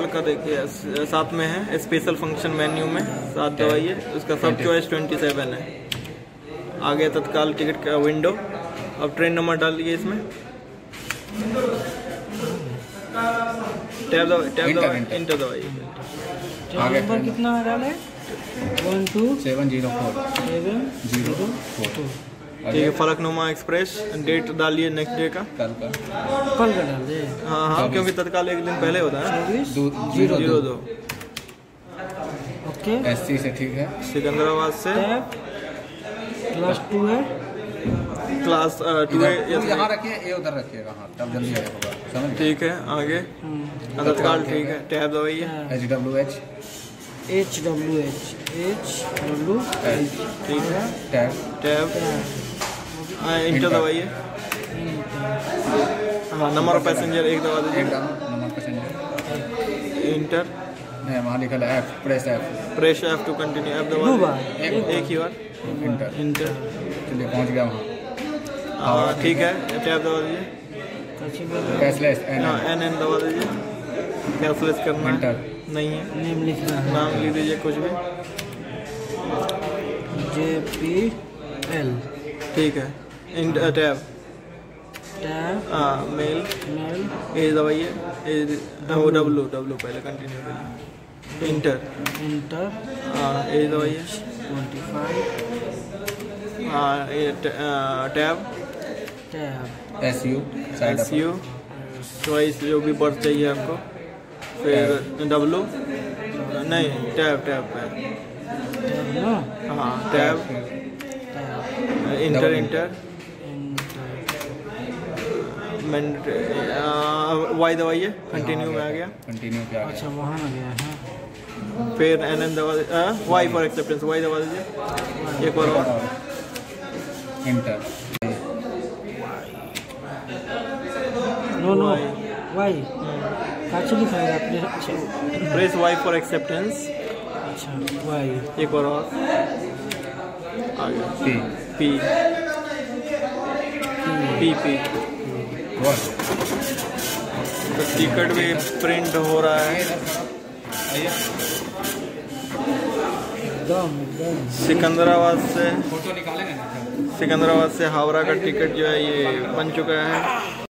तत्काल का देखिए साथ में है स्पेशल फ़ंक्शन मेन्यू में साथ दवाई है उसका सब चॉइस ट्वेंटी सेवन है। आगे तत्काल टिकट का विंडो अब ट्रेन नंबर डाल दिए इसमें टैब दवाई टैब दवाई इंटर दवाई आगे नंबर कितना है? One two seven zero four seven zero zero four two ठीक है फलकनुमा एक्सप्रेस डेट डालिए नेक्स्ट डे का कल का कल का डाल दे हाँ हाँ क्योंकि तत्काल एक दिन पहले होता है ज़ीरो ज़ीरो दो ओके एससी से ठीक है सिकंदराबाद से क्लास टू है क्लास टू है यहाँ रखिए ये उधर रखिएगा हाँ तब जल्दी आएगा ठीक है आगे हम्म, हाँ, तत्काल ठीक है टैब दवाई है H W H H W H H W H ठीक है टैब हाँ, इंटर है। हाँ नंबर ऑफ़ पैसेंजर एक दवा दीजिए। Number passenger. इंटर नहीं वहाँ लिखा है F press F press F to continue F दो दवा एक एक ही बार। इंटर इंटर चलिए पहुँच गया वहाँ। हाँ ठीक है। टैब दवा दीजिए? कैशलेस एन एन एन दवा दीजिए। कैशलेस करना है। इंटर नहीं है। नेम लिखना है। नाम लिख दीजिए कुछ भी। जे पी एल ठीक है। इंटर टैब टैब हाँ मेल मेल ए दवाई है ए वो डब्लू डब्लू पहले कंटिन्यू करिए इंटर इंटर हाँ ए दवाई है ट्वेंटी फाइव हाँ ये ट- आ, tab tab S U S U choice जो भी बर्थ चाहिए आपको फिर डब्लू नहीं टैब टैब पे टैब हाँ tab tab enter enter enter Y दवाई है? कंटिन्यू में आ गया। कंटिन्यू पे आ अच्छा गया वहाँ आ गया है। फिर एन एन दवा वाई फॉर एक्सेप्टेंस वाई दवा दीजिए। एक बार और। इंटर नो नो वाई काची लिखाएगा अच्छा। प्रेस वाई फॉर एक्सेप्टेंस अच्छा वाई एक बार और। आ गया। पी पी पी बस तो टिकट भी प्रिंट हो रहा है। सिकंदराबाद से सिकंदराबाद से हावड़ा का टिकट जो है ये बन चुका है।